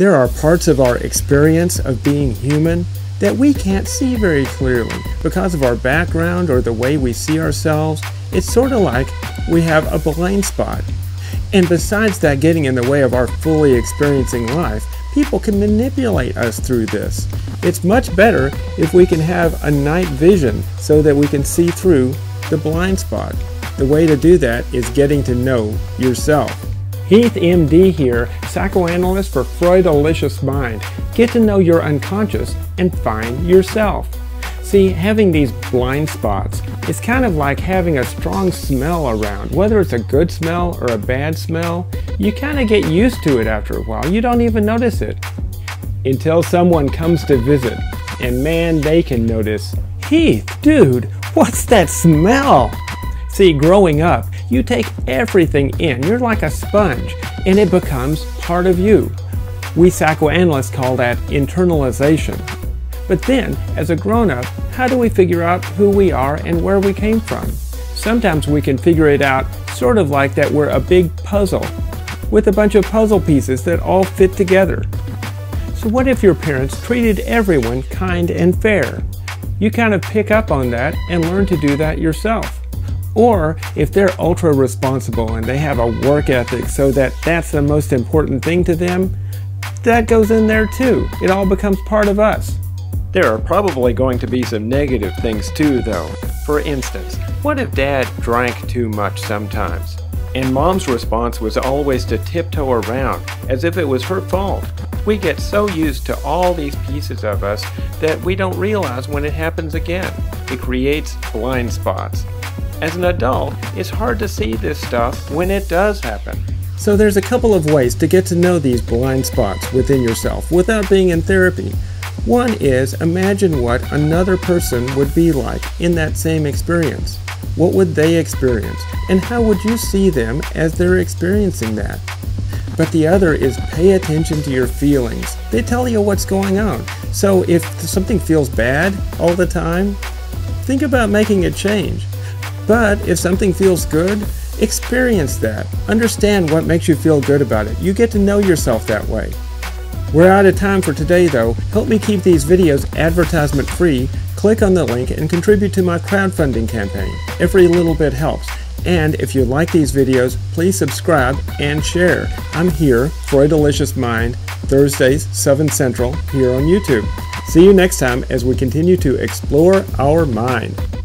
There are parts of our experience of being human that we can't see very clearly because of our background or the way we see ourselves. It's sort of like we have a blind spot. And besides that getting in the way of our fully experiencing life, people can manipulate us through this. It's much better if we can have a night vision so that we can see through the blind spot. The way to do that is getting to know yourself. Heath MD here, psychoanalyst for Freudalicious Mind. Get to know your unconscious and find yourself. See, having these blind spots is kind of like having a strong smell around. Whether it's a good smell or a bad smell, you kind of get used to it after a while. You don't even notice it. Until someone comes to visit, and man, they can notice. Heath, dude, what's that smell? See, growing up, you take everything in. You're like a sponge, and it becomes part of you. We psychoanalysts call that internalization. But then, as a grown up, how do we figure out who we are and where we came from? Sometimes we can figure it out sort of like that we're a big puzzle with a bunch of puzzle pieces that all fit together. So, what if your parents treated everyone kind and fair? You kind of pick up on that and learn to do that yourself. Or if they're ultra responsible and they have a work ethic so that that's the most important thing to them, that goes in there too. It all becomes part of us. There are probably going to be some negative things too, though. For instance, what if dad drank too much sometimes? And mom's response was always to tiptoe around, as if it was her fault. We get so used to all these pieces of us that we don't realize when it happens again. It creates blind spots. As an adult, it's hard to see this stuff when it does happen. So there's a couple of ways to get to know these blind spots within yourself without being in therapy. One is imagine what another person would be like in that same experience. What would they experience? And how would you see them as they're experiencing that? But the other is pay attention to your feelings. They tell you what's going on. So if something feels bad all the time, think about making a change. But if something feels good, experience that. Understand what makes you feel good about it. You get to know yourself that way. We're out of time for today though. Help me keep these videos advertisement free. Click on the link and contribute to my crowdfunding campaign. Every little bit helps. And if you like these videos, please subscribe and share. I'm here, for Freudalicious Mind, Thursdays, 7 Central, here on YouTube. See you next time as we continue to explore our mind.